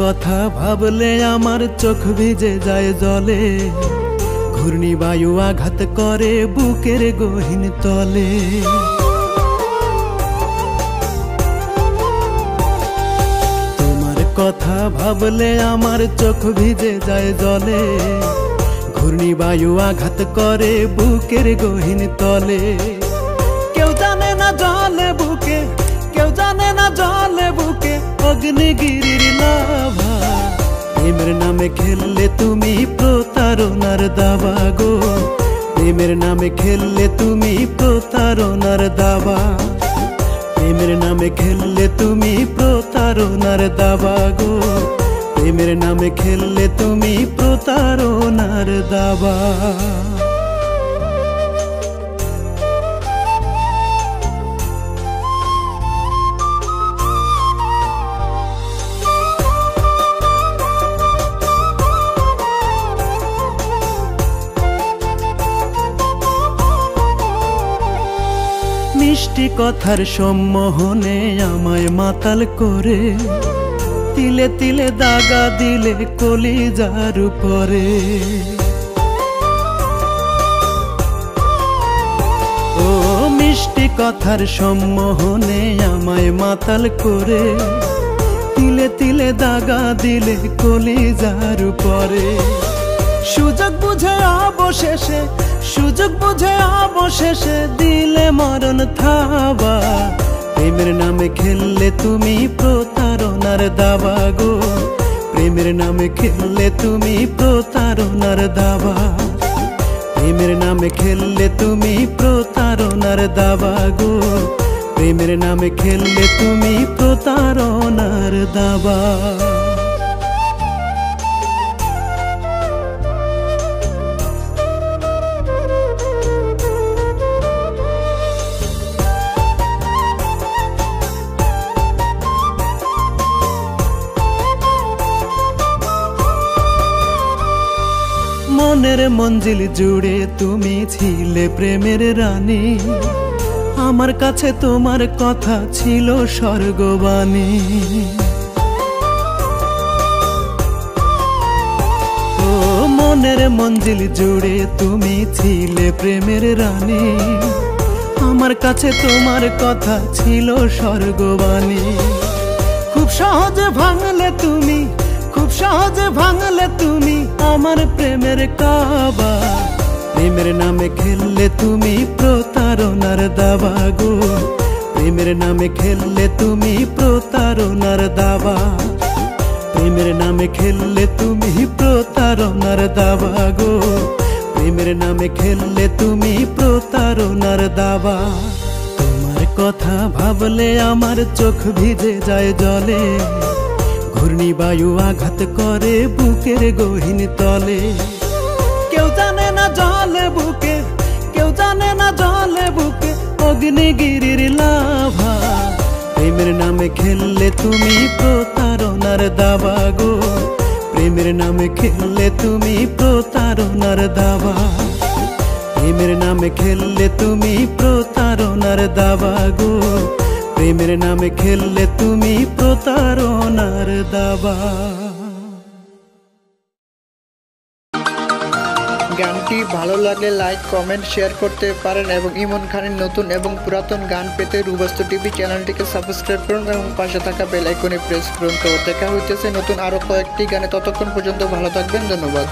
কথা ভাবলে আমার চোখ ভিজে যায় জলে। ঘূর্ণি বায়ু আঘাত করে বুকের গহীন তলে। তোমার কথা ভাবলে আমার চোখ ভিজে যায় জলে। ঘূর্ণি বায়ু আঘাত করে বুকের গহীন তলে। কেউ জানে না জলে বুকে, কেউ জানে না জলে বুকে, অগ্নিগিরির লাভা প্রেমের নামে খেললে তুমি প্রতারণার দাবা গো। প্রেমের নামে খেললে তুমি প্রতারণার দাবা। প্রেমের নামে খেললে তুমি প্রতারণার দাবা গো। প্রেমের নামে খেললে তুমি প্রতারণার দাবা। মিষ্টি কথার সম্মোহনে আমায় মাতাল করে। তিলে তিলে দাগা দিলে কলিজার উপরে। ও মিষ্টি কথার সম্মোহনে আমায় মাতাল করে। তিলে তিলে দাগা দিলে কলিজার উপরে। সুযোগ বুঝে অবশেষে, সুযোগ বুঝে অবশেষে দিলে মরণ থাবা। প্রেমের নামে খেললে তুমি প্রতারণার দাবা গো। প্রেমের নামে খেললে তুমি প্রতারণার দাবা। প্রেমের নামে খেললে তুমি প্রতারণার দাবা গো। প্রেমের নামে খেললে তুমি প্রতারণার দাবা। মনের মঞ্জিল জুড়ে তুমি ছিলে প্রেমের রানী। আমার কাছে তোমার কথা ছিল স্বর্গবাণী। ও মনের মঞ্জিল জুড়ে তুমি ছিলে প্রেমের রানী। আমার কাছে তোমার কথা ছিল স্বর্গবাণী। খুব সহজে ভাঙলে তুমি খুব সহজে ভাঙলে তুমি আমার প্রেমের কাবা প্রেমের নামে খেললে তুমি প্রতারণার দাবা গো প্রেমের নামে খেললে তুমি প্রতারণার দাবা প্রেমের নামে খেললে তুমি প্রতারণার দাবা গো প্রেমের নামে খেললে তুমি প্রতারণার দাবা তোমার কথা ভাবলে আমার চোখ ভিজে যায় জলে। ঘূর্ণি বায়ু আঘাত করে বুকের গহীন তলে। কেউ জানে না জলে বুকে, কেউ জানে না জলে বুকে, অগ্নিগিরির লাভা। প্রেমের নামে খেললে তুমি প্রতারণার দাবা গো। প্রেমের নামে খেললে তুমি প্রতারণার দাবা। প্রেমের নামে খেললে তুমি প্রতারণার দাবা গো। প্রেমের নামে খেললে তুমি প্রতারণার দাবা। গানটি ভালো লাগলে লাইক, কমেন্ট, শেয়ার করতে পারেন এবং ইমন খানের নতুন এবং পুরাতন গান পেতে রুবাস্ত টিভি চ্যানেলটিকে সাবস্ক্রাইব করুন এবং পাশে থাকা বেল আইকনে প্রেস করুন। তো দেখা হইতেছে নতুন আরও কয়েকটি গানে। ততক্ষণ পর্যন্ত ভালো থাকবেন, ধন্যবাদ।